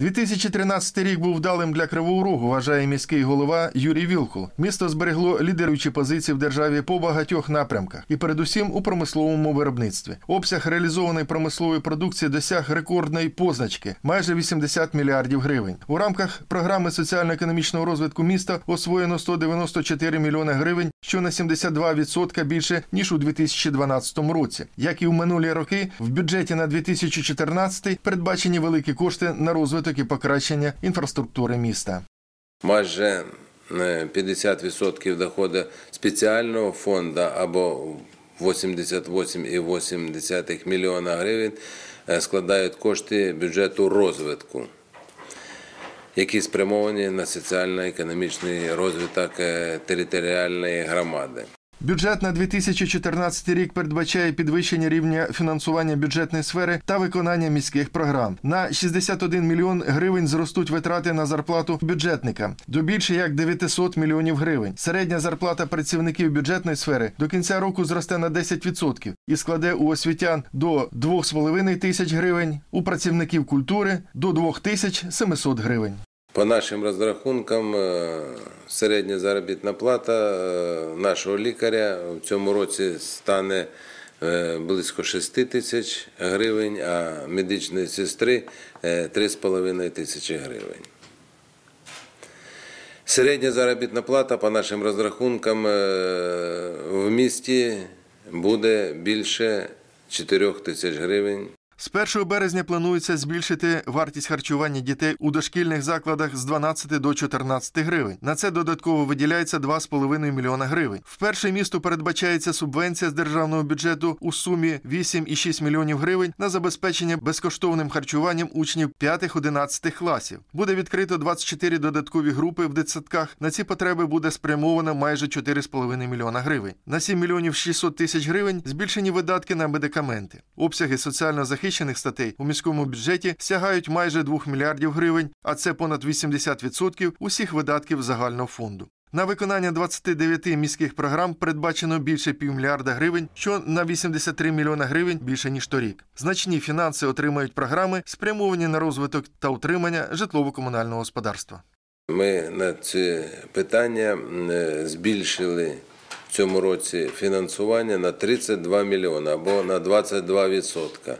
2013 рік був вдалим для Кривого Рогу, вважає міський голова Юрій Вілкул. Місто зберегло лідеруючі позиції в державі по багатьох напрямках, і передусім у промисловому виробництві. Обсяг реалізованої промислової продукції досяг рекордної позначки майже 80 мільярдів гривень. У рамках програми соціально-економічного розвитку міста освоєно 194 мільйони гривень, що на 72% більше ніж у 2012 році. Як і в минулі роки, в бюджеті на 2014 передбачені великі кошти на розвиток і покращення інфраструктури міста. майже е, 50% доходу спеціального фонду або 88,8 мільйона гривень е, складають кошти бюджету розвитку, які спрямовані на соціально-економічний розвиток е, територіальної громади. Бюджет на 2014 рік передбачає підвищення рівня фінансування бюджетної сфери та виконання міських програм. На 61 мільйон гривень зростуть витрати на зарплату бюджетника до більше як 900 мільйонів гривень. Середня зарплата працівників бюджетної сфери до кінця року зросте на 10% і складе у освітян до 2,5 тисяч гривень, у працівників культури до 2700 гривень. По нашим розрахункам, е, середня заробітна плата е, нашого лікаря в цьому році стане е, близько 6 тисяч гривень, а медичної сестри е, 3,5 тисячі гривень. Середня заробітна плата по нашим розрахункам в місті буде більше 4 тисяч гривень. З 1 березня планується збільшити вартість харчування дітей у дошкільних закладах з 12 до 14 гривень. На це додатково виділяється 2,5 мільйона гривень. Вперше місту передбачається субвенція з державного бюджету у сумі 8,6 мільйонів гривень на забезпечення безкоштовним харчуванням учнів 5-11 класів. Буде відкрито 24 додаткові групи в дитсадках. На ці потреби буде спрямовано майже 4,5 мільйона гривень. На 7 мільйонів 600 тисяч гривень збільшені видатки на медикаменти. Обсяги соціально захищених статей у міському бюджеті сягають майже 2 мільярдів гривень, а це понад 80% усіх видатків загального фонду. На виконання 29 міських програм передбачено більше півмільярда гривень, що на 83 мільйона гривень більше ніж торік. Значні фінанси отримають програми, спрямовані на розвиток та утримання житлово-комунального господарства. Ми на це питання збільшили в цьому році фінансування на 32 мільйони або на 22 відсотка.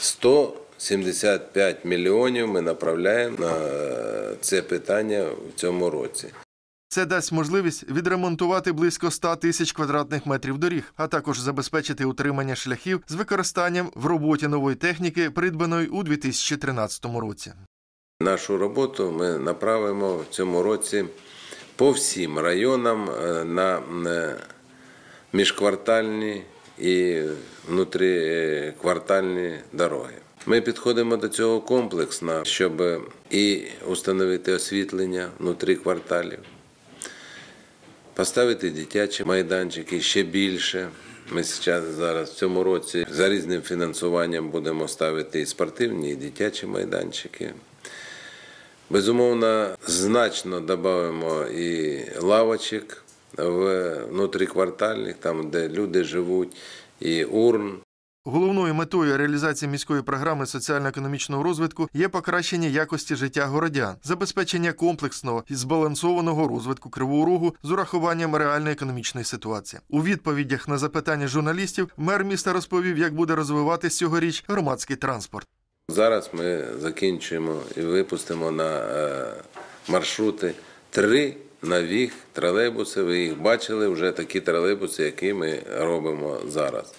175 мільйонів ми направляємо на е, це питання в цьому році. Це дасть можливість відремонтувати близько 100 тисяч квадратних метрів доріг, а також забезпечити утримання шляхів з використанням в роботі нової техніки, придбаної у 2013 році. Нашу роботу ми направимо в цьому році по всім районам е, на е, міжквартальні і внутріквартальні дороги. Ми підходимо до цього комплексно, щоб і установити освітлення внутрі кварталів, поставити дитячі майданчики ще більше. Ми зараз в цьому році за різним фінансуванням будемо ставити і спортивні, і дитячі майданчики. Безумовно, значно додамо і лавочок в внутріквартальних, там, де люди живуть, і урн. Головною метою реалізації міської програми соціально-економічного розвитку є покращення якості життя городян, забезпечення комплексного і збалансованого розвитку Кривого Рогу з урахуванням реальної економічної ситуації. У відповідях на запитання журналістів мер міста розповів, як буде розвиватись цьогоріч громадський транспорт. Зараз ми закінчуємо і випустимо на е, маршрути три нових тролейбуси. Ви їх бачили вже такі тролейбуси, які ми робимо зараз.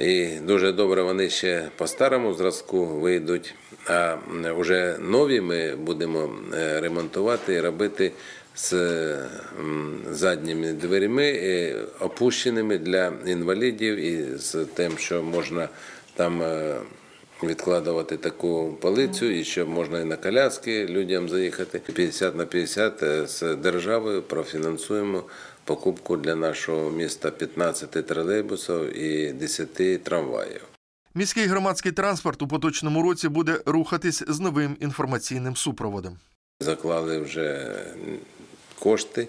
І дуже добре вони ще по старому зразку вийдуть, а вже нові ми будемо е, ремонтувати і робити з задніми дверима, е, опущеними для інвалідів і з тим, що можна там е, відкладувати таку полицю, і щоб можна і на коляски людям заїхати. 50 на 50 е, з державою профінансуємо покупку для нашого міста 15 тролейбусів і 10 трамваїв. Міський громадський транспорт у поточному році буде рухатись з новим інформаційним супроводом. Заклали вже кошти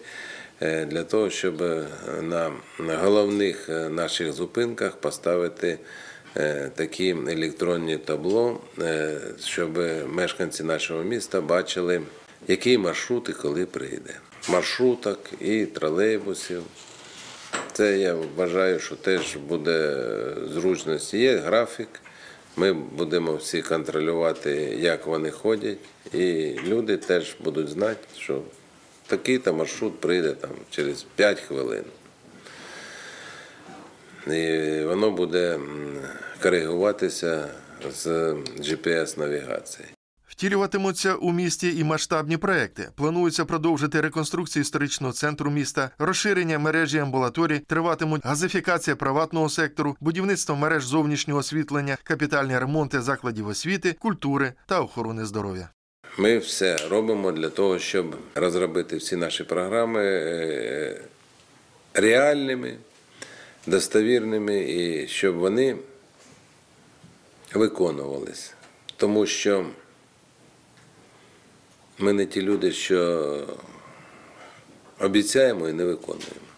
е, для того, щоб е, на головних наших зупинках поставити такі електронні табло, е, щоб мешканці нашого міста бачили, який маршрут і коли прийде. Маршруток і тролейбусів. Це я вважаю, що теж буде зручність. Є графік. Ми будемо всі контролювати, як вони ходять, і люди теж будуть знати, що такий-то маршрут прийде там через 5 хвилин. І воно буде коригуватися з GPS-навігації. Втілюватимуться у місті і масштабні проекти. Планується продовжити реконструкцію історичного центру міста, розширення мережі амбулаторій, триватимуть газифікація приватного сектору, будівництво мереж зовнішнього освітлення, капітальні ремонти закладів освіти, культури та охорони здоров'я. Ми все робимо для того, щоб розробити всі наші програми е, реальними, достовірними і щоб вони виконувались. Тому що ми не ті люди, що обіцяємо і не виконуємо.